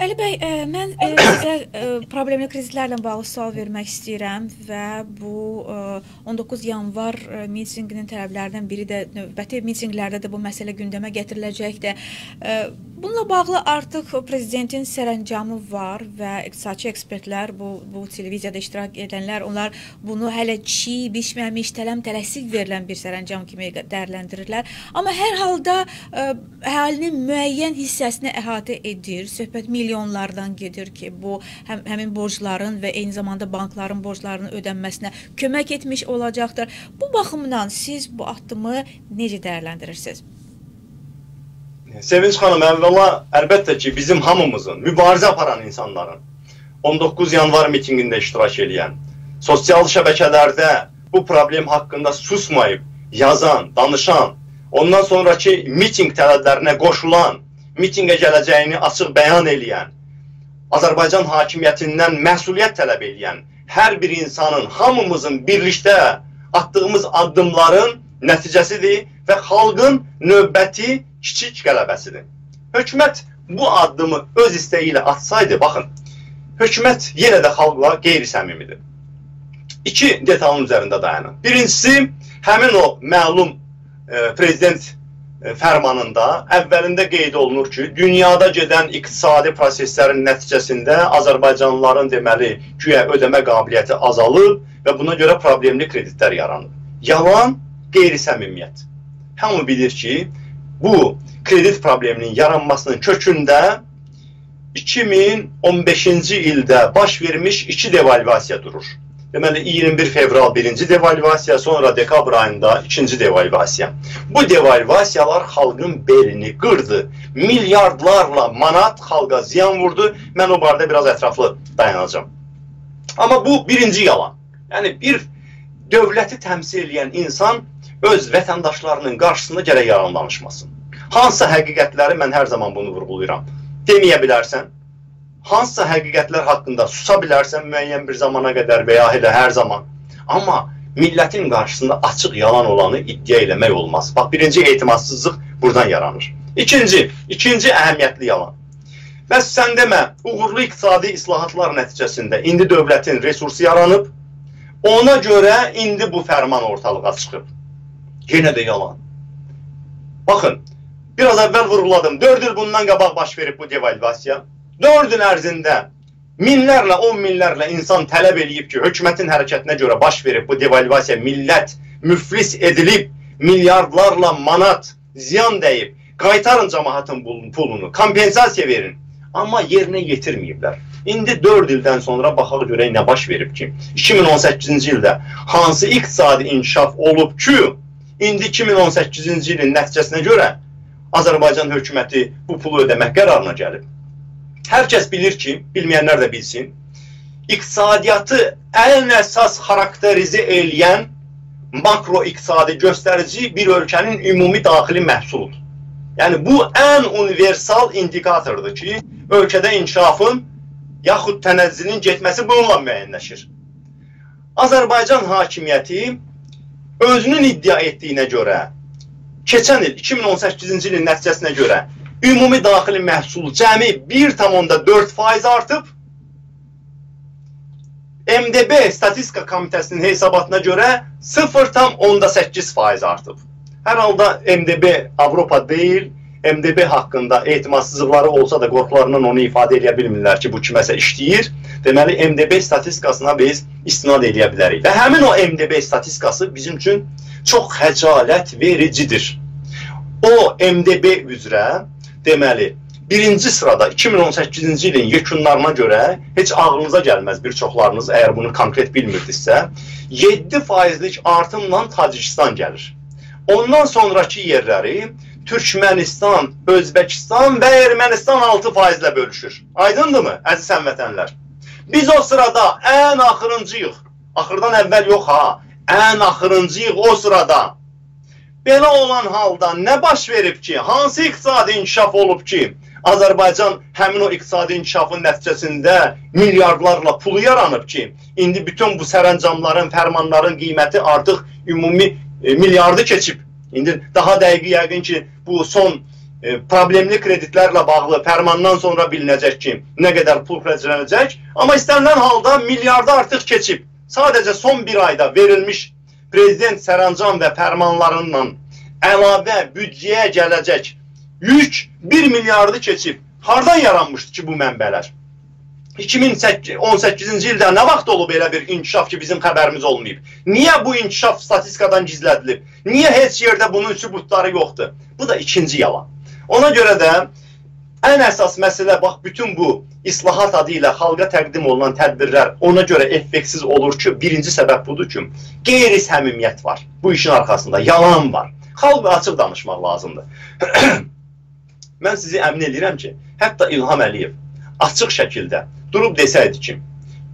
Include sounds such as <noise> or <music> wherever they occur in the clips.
Əli bəy, ə, mən ə, <coughs> sizə ə, problemli krizlərlə bağlı sual vermək istəyirəm və bu ə, 19 yanvar ə, mitinqinin tələblərindən biri də növbəti mitinqlərdə də bu məsələ gündəmə gətiriləcəkdir. Ə, bununla bağlı artıq prezidentin sərəncamı var və iqtisadçı ekspertlər bu bu televiziyada iştirak edənlər onlar bunu hələ çi, bişməmiş, tələm-tələsik verilən bir sərəncam kimi dəyərləndirirlər. Amma hər halda ə, əhalinin müəyyən hissəsini əhatə edir. Söhbət milyonlardan gedir ki, bu həm həmin borcların və eyni zamanda bankların borclarının ödənməsinə kömək etmiş olacaqdır. Bu baxımdan siz bu addımı necə dəyərləndirirsiniz? Sevinç xanım, əvvəla əlbəttə ki, bizim hamımızın, mübarizə aparan insanların 19 yanvar mitinqində iştirak edən, sosial şəbəkələrdə bu problem haqqında susmayıb, yazan, danışan, ondan sonraki mitinq tələblərinə qoşulan, mitinqə gələcəyini açıq bəyan eləyən, Azərbaycan hakimiyyətindən məsuliyyət tələb eləyən hər bir insanın, hamımızın birlikdə atdığımız addımların nəticəsidir və xalqın növbəti kiçik qələbəsidir. Hökumət bu addımı öz istəyi ilə atsaydı, baxın, hökumət yenə də xalqla qeyri-səmimidir. İki detalın üzərində dayanın. Birincisi, həmin o məlum e, prezident E, fərmanında əvvəlində qeyd olunur ki, dünyada gedən iqtisadi proseslərin nəticəsində Azərbaycanlıların deməli güya ödəmə qabiliyyəti azalıb və buna görə problemli kreditlər yaranıb. Yalan, qeyri-səmimiyyət. Hamı bilir ki, bu kredit probleminin yaranmasının kökündə 2015-ci ildə baş vermiş iki devalvasiya durur. Deməli 21 fevral birinci devalvasiya, sonra dekabr ayında ikinci devalvasiya. Bu devalvasiyalar xalqın belini qırdı. Milyardlarla manat xalqa ziyan vurdu. Mən o barədə biraz ətraflı dayanacağam. Amma bu birinci yalan. Yəni bir dövləti təmsil edən insan öz vətəndaşlarının qarşısında gərək yalan danışmasın. Hansı həqiqətləri mən hər zaman bunu vurğulayıram. Deməyə bilərsən, hansısa həqiqətlər haqqında susa bilərsən müəyyən bir zamana qədər və ya elə hər zaman. Amma millətin qarşısında açıq yalan olanı iddia eləmək olmaz. Bax, birinci etimadsızlıq buradan yaranır. İkinci, ikinci əhəmiyyətli yalan. Bəs sən demə, uğurlu iqtisadi islahatlar nəticəsində indi dövlətin resursu yaranıb, ona görə indi bu fərman ortalığa çıxıb. Yenə də yalan. Baxın, biraz əvvəl vurğuladım, 4 il bundan qabaq baş verib bu devalvasiya. 4 il ərzində minlərlə, 10 minlərlə insan tələb eləyib ki, hökumətin hərəkətinə görə baş verib bu devalvasiya, millət müflis edilib, milyardlarla manat ziyan dəyib, qaytarın cəmaatın pulunu, kompensasiya verin. Amma yerinə yetirməyiblər. İndi 4 ildən sonra baxaq görək nə baş verib ki, 2018-ci ildə hansı iqtisadi inkişaf olub ki, indi 2018-ci ilin nəticəsinə görə Azərbaycan hökuməti bu pulu ödəmək qərarına gəlib. Hər kəs bilir ki, bilməyənlər də bilsin, iqtisadiyyatı ən əsas xarakterizə eləyən makroiqtisadi göstərici bir ölkənin ümumi daxili məhsuludur. Yəni, bu ən universal indikatordur ki, ölkədə inkişafın yaxud tənəzzülün getməsi bununla müəyyənləşir. Azərbaycan hakimiyyəti özünün iddia etdiyinə görə, keçən il 2018-ci ilin nəticəsinə görə ümumi daxili məhsul cəmi 1,4% artıb. MDB Statistika Komitəsinin hesabatına görə 0,8% artıb. Hər halda MDB Avropa deyil, MDB haqqında etimadsızlıqları olsa da qorxularından onu ifadə edə bilmirlər ki, bu kiməsə işləyir. Deməli, MDB statistikasına biz istinad edə bilərik. Və həmin o MDB statistikası bizim üçün çox xəcalət vericidir. O MDB üzrə deməli, birinci sırada 2018-ci ilin yekunlarına görə heç ağlınıza gəlməz bir çoxlarınız əgər bunu konkret bilmirdinizsə, 7 faizlik artımla Tacikistan gəlir. Ondan sonraki yerləri Türkmənistan, Özbəkistan və Ermənistan 6 faizlə bölüşür. Aydındırmı, əziz həmvətənlər? Biz o sırada ən axırıncıyıq. Axırdan əvvəl yox ha. Ən axırıncıyıq o sırada. Belə olan halda nə baş verib ki, hansı iqtisadi inkişaf olub ki, Azərbaycan həmin o iqtisadi inkişafın nəticəsində milyardlarla pulu yaranıb ki, indi bütün bu sərəncamların, fərmanların qiyməti artıq ümumi e, milyardı keçib. İndi daha dəqiq yəqin ki, bu son e, problemli kreditlərlə bağlı fərmandan sonra bilinəcək ki, nə qədər pul xərclənəcək. Amma istənilən halda milyarda artıq keçib. Sadəcə son bir ayda verilmiş prezident sərəncam və fərmanlarından əlavə büdcəyə gələcək yük 1 milyardı keçib. Hardan yaranmışdı ki bu mənbələr? 2018-ci ildə nə vaxt olub elə bir inkişaf ki, bizim xəbərimiz olmayıb? Niyə bu inkişaf statistikadan gizlədilib? Niyə heç yerdə bunun sübutları yoxdur? Bu da ikinci yalan. Ona görə də ən əsas məsələ bax bütün bu islahat adı ilə xalqa təqdim olunan tədbirlər ona görə effektsiz olur ki, birinci səbəb budur ki, qeyri-səmimiyyət var. Bu işin arxasında yalan var. Xalq açıq danışmaq lazımdır. <clears throat> Mən sizi əmin edirəm ki, hətta İlham Əliyev açıq şəkildə durub desəydi ki,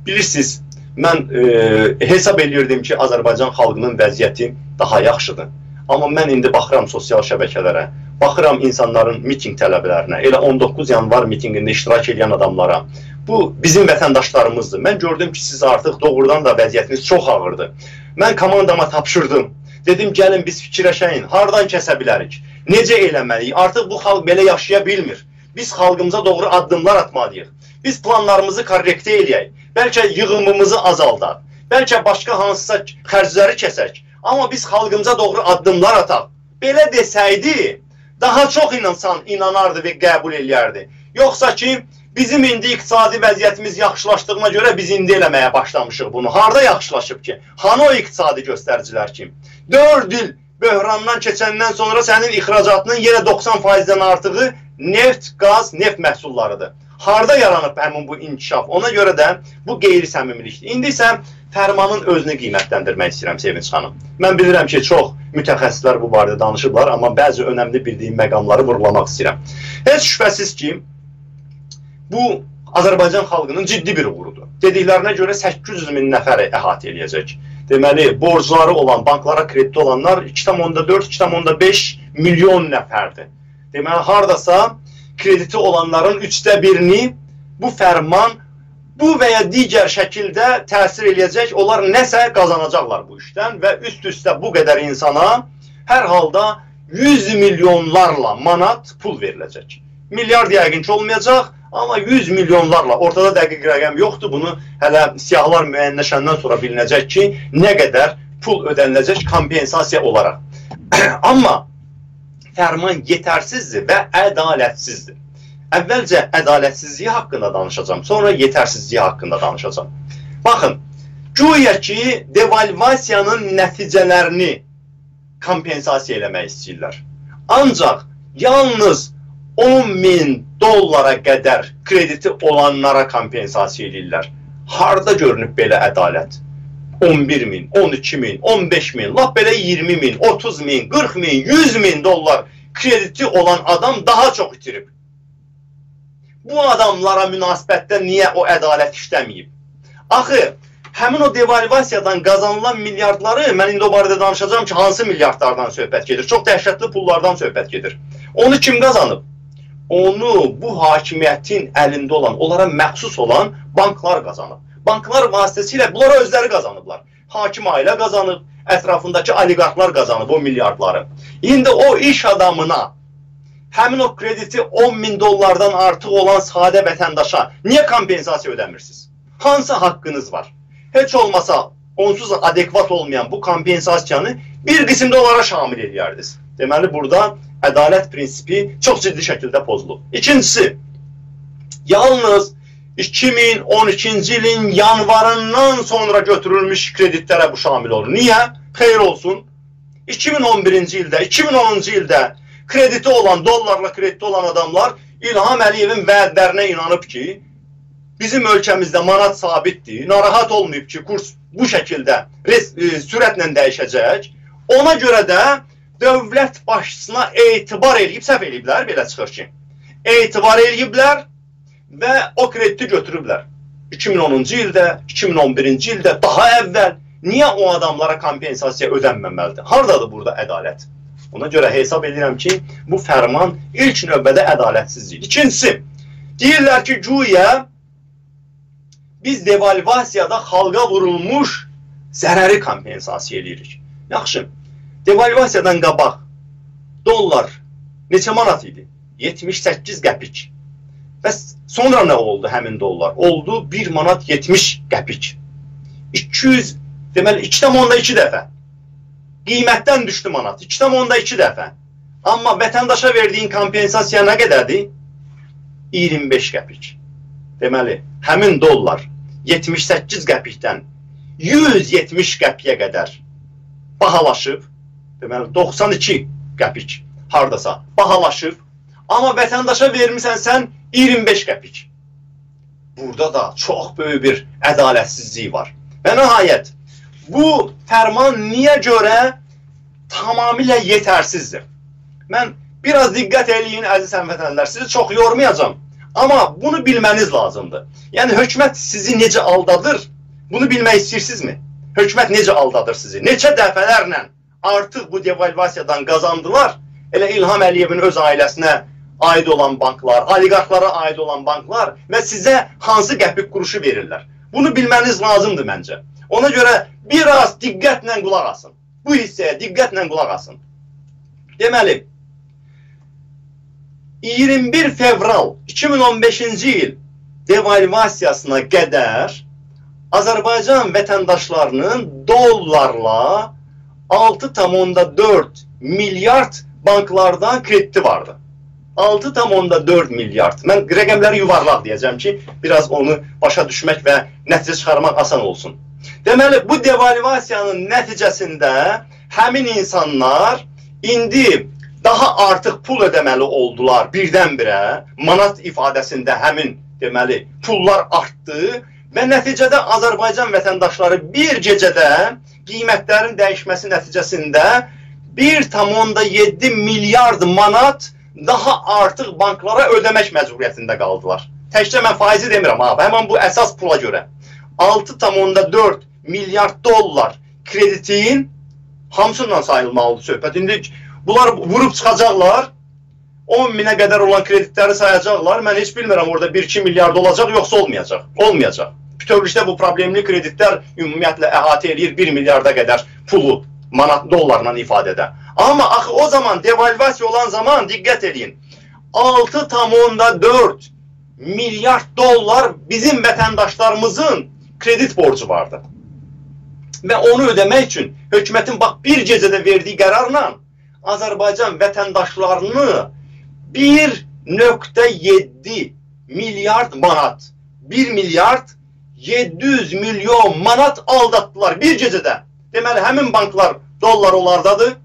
bilirsiniz, mən e, hesab eləyirdim ki, Azərbaycan xalqının vəziyyəti daha yaxşıdır. Amma mən indi baxıram sosial şəbəkələrə, baxıram insanların miting tələblərinə, elə 19 yanvar mitingində iştirak edən adamlara. Bu bizim vətəndaşlarımızdır. Mən gördüm ki, siz artıq doğrudan da vəziyyətiniz çox ağırdır. Mən komandama tapşırdım. Dedim, gəlin biz fikirləşəyin, hardan kəsə bilərik, necə eləməliyik? Artıq bu xalq belə yaşaya bilmir. Biz xalqımıza doğru addımlar atmalıyıq. Biz planlarımızı korrektə eləyək. Bəlkə yığımımızı azaldaq. Bəlkə başqa hansısa xərcləri kəsək. Amma biz xalqımıza doğru addımlar ataq. Belə desəydi, daha çox insan inanardı və qəbul eləyərdi. Yoxsa ki, bizim indi iqtisadi vəziyyətimiz yaxşılaşdığına görə biz indi eləməyə başlamışıq bunu. Harda yaxşılaşıb ki? Hanı o iqtisadi göstəricilər ki? 4 il böhrandan keçəndən sonra sənin ixracatının yenə 90%-dən artığı neft, qaz, neft məhsullarıdır harda yaranıb həmin bu inkişaf? Ona görə də bu qeyri-səmimilikdir. İndi isə fərmanın özünü qiymətləndirmək istəyirəm Sevinç xanım. Mən bilirəm ki, çox mütəxəssislər bu barədə danışıblar, amma bəzi önəmli bildiyim məqamları vurğulamaq istəyirəm. Heç şübhəsiz ki, bu Azərbaycan xalqının ciddi bir uğurudur. Dediklərinə görə 800 min nəfəri əhatə eləyəcək. Deməli, borcları olan, banklara kreditli olanlar 2,4, 2,5 milyon nəfərdir. Deməli, hardasa krediti olanların üçdə birini bu fərman bu və ya digər şəkildə təsir eləyəcək. Onlar nəsə qazanacaqlar bu işdən və üst-üstə bu qədər insana hər halda 100 milyonlarla manat pul veriləcək. Milyard yəqin ki olmayacaq, amma 100 milyonlarla ortada dəqiq rəqəm yoxdur. Bunu hələ siyahılar müəyyənləşəndən sonra bilinəcək ki, nə qədər pul ödəniləcək kompensasiya olaraq. <clears throat> amma fərman yetərsizdir və ədalətsizdir. Əvvəlcə ədalətsizliyi haqqında danışacağam, sonra yetərsizliyi haqqında danışacağam. Baxın, güya ki, devalvasiyanın nəticələrini kompensasiya eləmək istəyirlər. Ancaq yalnız 10 min dollara qədər krediti olanlara kompensasiya edirlər. Harda görünüb belə ədalət? 11 min, 12 min, 15 min, lap belə 20 min, 30 min, 40 min, 100 min dollar krediti olan adam daha çox itirib. Bu adamlara münasibətdə niyə o ədalət işləməyib? Axı, həmin o devalvasiyadan qazanılan milyardları, mən indi o barədə danışacağım ki, hansı milyardlardan söhbət gedir? Çox dəhşətli pullardan söhbət gedir. Onu kim qazanıb? Onu bu hakimiyyətin əlində olan, onlara məxsus olan banklar qazanıb banklar vasitəsilə bunlara özləri qazanıblar. Hakim ailə qazanıb, ətrafındakı oliqarxlar qazanıb o milyardları. İndi o iş adamına həmin o krediti 10 min dollardan artıq olan sadə vətəndaşa niyə kompensasiya ödəmirsiniz? Hansı haqqınız var? Heç olmasa onsuz adekvat olmayan bu kompensasiyanı bir qismdə onlara şamil edərdiniz. Deməli, burada ədalət prinsipi çox ciddi şəkildə pozulub. İkincisi, yalnız 2012-ci ilin yanvarından sonra götürülmüş kreditlərə bu şamil olur. Niyə? Xeyr olsun. 2011-ci ildə, 2010-cu ildə krediti olan, dollarla krediti olan adamlar İlham Əliyevin vədlərinə inanıb ki, bizim ölkəmizdə manat sabitdir, narahat olmayıb ki, kurs bu şəkildə e, sürətlə dəyişəcək. Ona görə də dövlət başçısına etibar eləyib, səhv eləyiblər, belə çıxır ki. Etibar eləyiblər, və o krediti götürüblər. 2010-cu ildə, 2011-ci ildə, daha əvvəl niyə o adamlara kompensasiya ödənməməlidir? Hardadır burada ədalət? Ona görə hesab edirəm ki, bu fərman ilk növbədə ədalətsizlik. İkincisi, deyirlər ki, güya biz devalvasiyada xalqa vurulmuş zərəri kompensasiya edirik. Yaxşı, devalvasiyadan qabaq dollar neçə manat idi? 78 qəpik. Və sonra nə oldu həmin dollar? Oldu 1 manat 70 qəpik. 200 deməli 2.2 dəfə. Qiymətdən düşdü manat 2.2 dəfə. Amma vətəndaşa verdiyin kompensasiya nə qədərdir? 25 qəpik. Deməli, həmin dollar 78 qəpikdən 170 qəpiyə qədər bahalaşıb, deməli 92 qəpik hardasa bahalaşıb, amma vətəndaşa vermirsən sən 25 qəpik. Burada da çox böyük bir ədalətsizlik var. Və nəhayət bu fərman niyə görə tamamilə yetərsizdir? Mən biraz diqqət eləyin əziz həmvətənlər, sizi çox yormayacağam. Amma bunu bilməniz lazımdır. Yəni hökumət sizi necə aldadır? Bunu bilmək istəyirsinizmi? Hökumət necə aldadır sizi? Neçə dəfələrlə artıq bu devalvasiyadan qazandılar? Elə İlham Əliyevin öz ailəsinə aid olan banklar, oliqarxlara aid olan banklar və sizə hansı qəpik quruşu verirlər? Bunu bilməniz lazımdır məncə. Ona görə biraz diqqətlə qulaq asın. Bu hissəyə diqqətlə qulaq asın. Deməli, 21 fevral 2015-ci il devalvasiyasına qədər Azərbaycan vətəndaşlarının dollarla 6,4 milyard banklardan krediti vardı. 6,4 milyard. Mən rəqəmləri yuvarlaq deyəcəm ki, biraz onu başa düşmək və nəticə çıxarmaq asan olsun. Deməli, bu devalvasiyanın nəticəsində həmin insanlar indi daha artıq pul ödəməli oldular birdən-birə. Manat ifadəsində həmin deməli pullar artdı və nəticədə Azərbaycan vətəndaşları bir gecədə qiymətlərin dəyişməsi nəticəsində 1,7 milyard manat daha artıq banklara ödəmək məcburiyyətində qaldılar. Təkcə mən faizi demirəm ha, həmin bu əsas pula görə 6,4 milyard dollar kreditin hamısından sayılmalıdır söhbət. İndi Bunlar vurub çıxacaqlar. 10 minə qədər olan kreditləri sayacaqlar. Mən heç bilmirəm orada 1-2 milyard olacaq, yoxsa olmayacaq. Olmayacaq. Bütövlükdə bu problemli kreditlər ümumiyyətlə əhatə eləyir 1 milyarda qədər pulu manat dollarla ifadədə. Amma axı o zaman devalvasiya olan zaman diqqət edin. 6,4 milyard dollar bizim vətəndaşlarımızın kredit borcu vardı. Və onu ödəmək üçün hökumətin bax bir gecədə verdiyi qərarla Azərbaycan vətəndaşlarını 1.7 milyard manat, 1 milyard 700 milyon manat aldatdılar bir gecədə. Deməli, həmin banklar dollar onlardadır.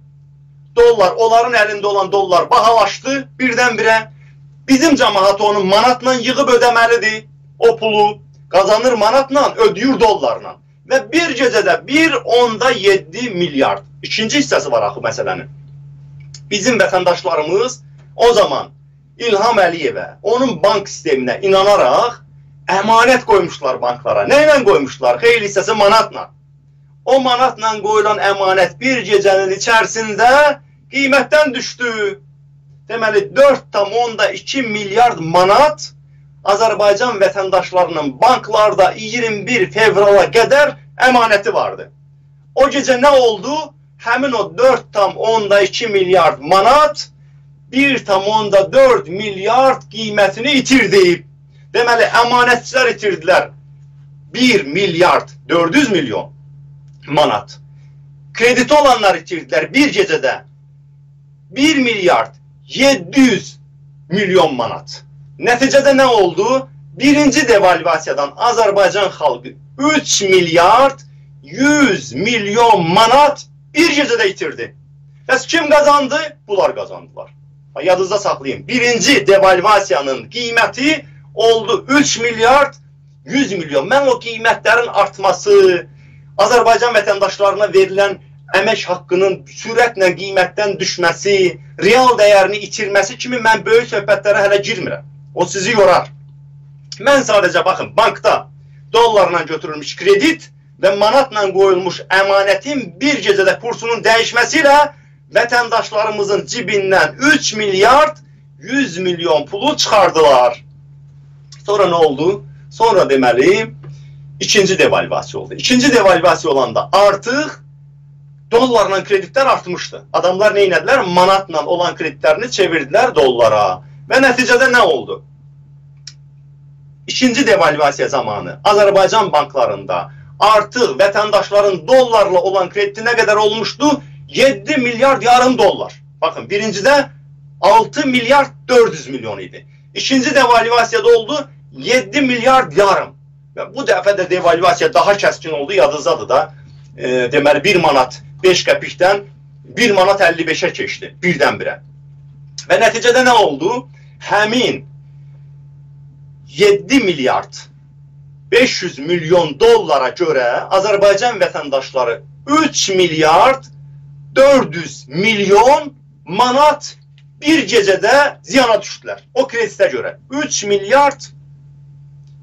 Dollar, onların əlində olan dollar bahalaşdı birdən-birə. Bizim cəmahat onu manatla yığıb ödəməlidir. O pulu qazanır manatla, ödəyir dollarla. Və bir gecədə 1.7 milyard. İkinci hissəsi var axı məsələnin bizim vətəndaşlarımız o zaman İlham Əliyevə, onun bank sisteminə inanaraq əmanət qoymuşlar banklara. Nə ilə qoymuşlar? Xeyli hissəsi manatla. O manatla qoyulan əmanət bir gecənin içərisində qiymətdən düşdü. Deməli 4,2 milyard manat Azərbaycan vətəndaşlarının banklarda 21 fevrala qədər əmanəti vardı. O gecə nə oldu? həmin o 4,2 milyard manat 1,4 milyard qiymətini itirdi. Deməli, əmanətçilər itirdilər 1 milyard 400 milyon manat. Krediti olanlar itirdilər bir gecədə 1 milyard 700 milyon manat. Nəticədə nə oldu? Birinci devalvasiyadan Azərbaycan xalqı 3 milyard 100 milyon manat bir gecədə itirdi. Bəs kim qazandı? Bunlar qazandılar. Yadınızda saxlayın. Birinci devalvasiyanın qiyməti oldu 3 milyard 100 milyon. Mən o qiymətlərin artması, Azərbaycan vətəndaşlarına verilən əmək haqqının sürətlə qiymətdən düşməsi, real dəyərini itirməsi kimi mən böyük söhbətlərə hələ girmirəm. O sizi yorar. Mən sadəcə baxın, bankda dollarla götürülmüş kredit və manatla qoyulmuş əmanətin bir gecədə kursunun dəyişməsi ilə vətəndaşlarımızın cibindən 3 milyard 100 milyon pulu çıxardılar. Sonra nə oldu? Sonra deməli ikinci devalvasiya oldu. İkinci devalvasiya olanda artıq dollarla kreditlər artmışdı. Adamlar nə etdilər? Manatla olan kreditlərini çevirdilər dollara Və nəticədə nə oldu? İkinci devalvasiya zamanı Azərbaycan banklarında artıq vətəndaşların dollarla olan krediti nə qədər olmuşdu? 7 milyard yarım dollar. Baxın, birincidə 6 milyard 400 milyon idi. İkinci devalvasiyada oldu 7 milyard yarım. Və bu dəfə də devalvasiya daha kəskin oldu, yadınızdadır da. E, deməli 1 manat 5 qəpikdən 1 manat 55-ə keçdi birdən-birə. Və nəticədə nə oldu? Həmin 7 milyard 500 milyon dollara görə Azərbaycan vətəndaşları 3 milyard 400 milyon manat bir gecədə ziyana düşdülər. O kreditə görə 3 milyard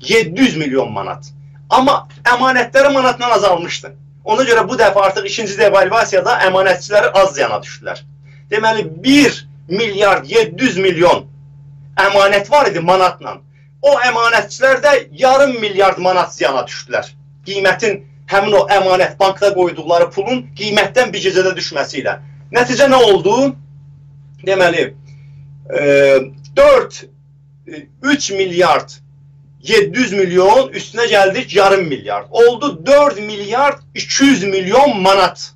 700 milyon manat. Amma əmanətləri manatdan azalmışdı. Ona görə bu dəfə artıq ikinci devalvasiyada əmanətçiləri az ziyana düşdülər. Deməli 1 milyard 700 milyon əmanət var idi manatla. O əmanətçilər də yarım milyard manat ziyana düşdülər. Qiymətin həmin o əmanət bankda qoyduqları pulun qiymətdən bir gecədə düşməsi ilə. Nəticə nə oldu? Deməli, e, 4 3 milyard 700 milyon üstüne geldik yarım milyar. Oldu 4 milyar 200 milyon manat.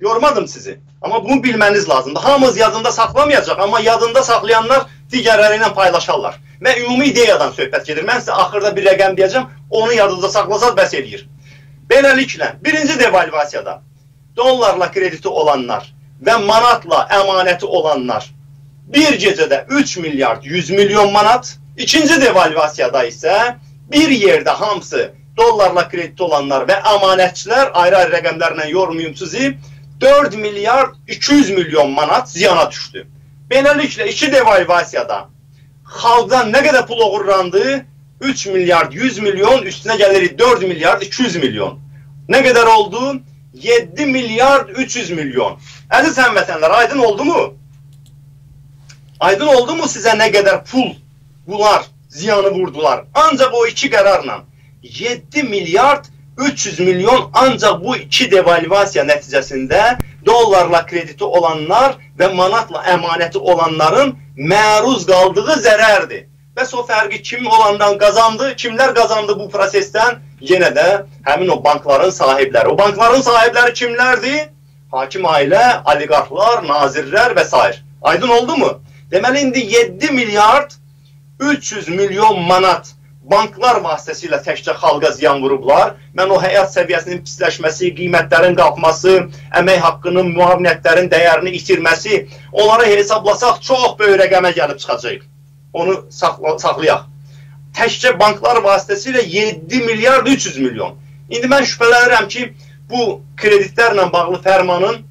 Yormadım sizi. Ama bunu bilmeniz lazım. Hamımız yadında saklamayacaq, amma yadında saklayanlar digərləri ilə paylaşarlar. Və ümumi ideyadan söhbət gedir. Mən sizə axırda bir rəqəm deyəcəm, onu yadınızda saxlasaz bəs eləyir. Beləliklə, birinci devalvasiyada dollarla krediti olanlar və manatla əmanəti olanlar bir gecədə 3 milyard 100 milyon manat, İkinci devalvasiyada isə bir yerdə hamısı dollarla kredit olanlar və əmanətçilər ayrı-ayrı rəqəmlərlə yormayım sizi 4 milyard 200 milyon manat ziyana düşdü. Beləliklə iki devalvasiyada xalqdan nə qədər pul oğurlandı? 3 milyard 100 milyon üstünə gəlirik 4 milyard 200 milyon. Nə qədər oldu? 7 milyard 300 milyon. Əziz həmvətənlər, aydın oldu mu? Aydın oldu mu sizə nə qədər pul bunlar ziyanı vurdular. Ancaq o iki qərarla 7 milyard 300 milyon ancaq bu iki devalvasiya nəticəsində dollarla krediti olanlar və manatla əmanəti olanların məruz qaldığı zərərdir. Bəs o fərqi kim olandan qazandı? Kimlər qazandı bu prosesdən? Yenə də həmin o bankların sahibləri. O bankların sahibləri kimlərdir? Hakim ailə, oliqarxlar, nazirlər və s. Aydın oldu mu? Deməli indi 7 milyard 300 milyon manat banklar vasitəsilə təkcə xalqa ziyan vurublar. Mən o həyat səviyyəsinin pisləşməsi, qiymətlərin qalxması, əmək haqqının, müavinətlərin dəyərini itirməsi, onları hesablasaq çox böyük rəqəmə gəlib çıxacaq. Onu saxla saxlayaq. Təkcə banklar vasitəsilə 7 milyard 300 milyon. İndi mən şübhələnirəm ki, bu kreditlərlə bağlı fərmanın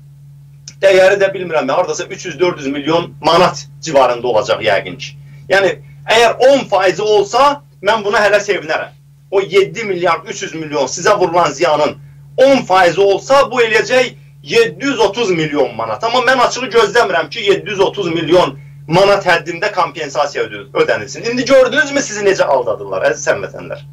dəyəri də bilmirəm, hardasa 300-400 milyon manat civarında olacaq yəqin ki. Yəni Əgər 10 faizi olsa, mən buna hələ sevinərəm. O 7 milyard 300 milyon sizə vurulan ziyanın 10 faizi olsa, bu eləyəcək 730 milyon manat. Amma mən açığı gözləmirəm ki, 730 milyon manat həddində kompensasiya ödənilsin. İndi gördünüzmü sizi necə aldadırlar, əziz həmvətənlər?